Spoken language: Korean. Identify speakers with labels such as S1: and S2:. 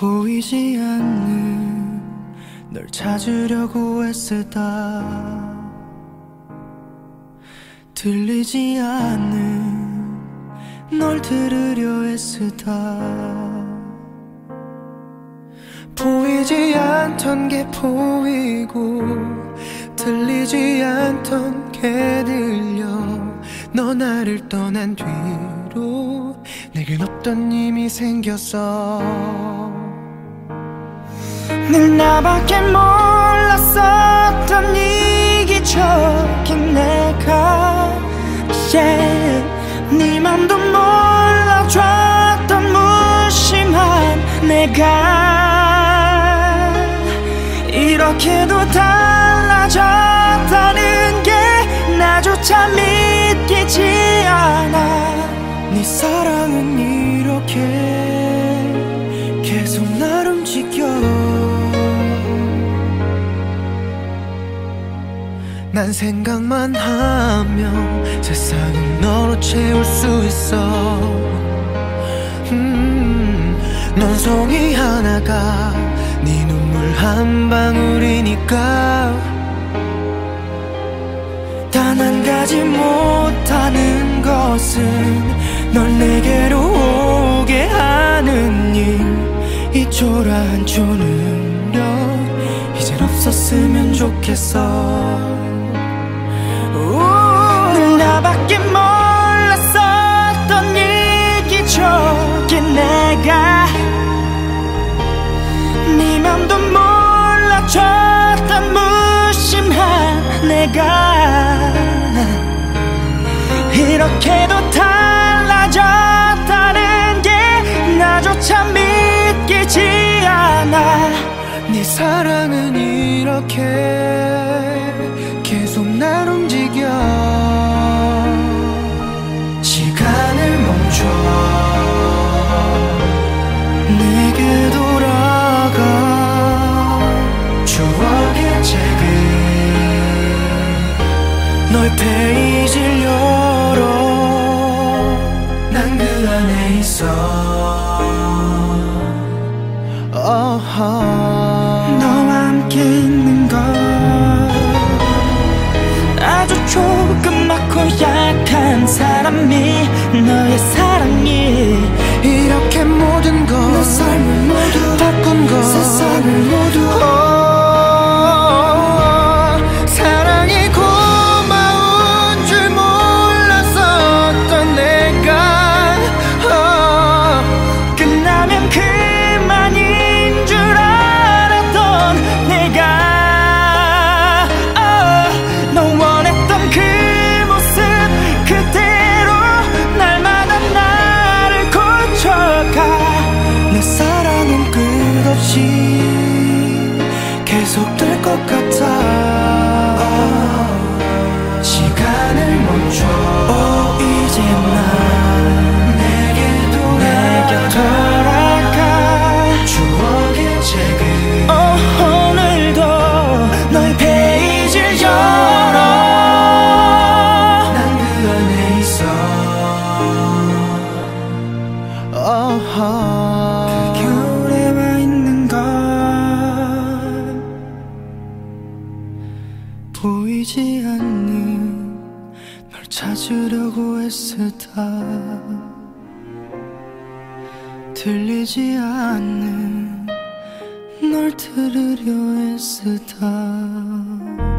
S1: 보이지 않는 널 찾으려고 애쓰다. 들리지 않는 널 들으려 애쓰다. 보이지 않던 게 보이고 들리지 않던 게 들려. 너 나를 떠난 뒤로 내겐 없던 힘이 생겼어 늘 나밖에 몰랐었던 이기적인 내가 yeah. 네 맘도 몰라줬던 무심한 내가 이렇게도 달라졌다는 게 나조차 믿기지 않아 네 사랑 난 생각만 하면 세상은 너로 채울 수 있어. 음, 넌 송이 하나가 네 눈물 한 방울이니까. 단 한 가지 못하는 것은 널 내게로 오게 하는 일. 이 초라한 초능력 이젠 없었으면 좋겠어. 늘 나밖에 몰랐었던 이 기적인 내가 네 맘도 몰라줬던 무심한 내가 이렇게도 달라졌다는 게 나조차 믿기지 않아. 네 사랑은 이렇게 너의 페이지를 열어 난 그 안에 있어 어허. 너와 함께 있는 것 아주 조그맣고 약한 사람이 너의 사랑이 이렇게 모든 것내 삶을 모두 바꾼 것 세상을 계속될 것 같아. 시간을 멈춰. 어, 이제 난 내게 돌아가. 추억의 책을 어, 오늘도 너의 페이지를 열어. 난 그 안에 있어. 어허. 찾으려고 애쓰다 들리지 않는 널 들으려 애쓰다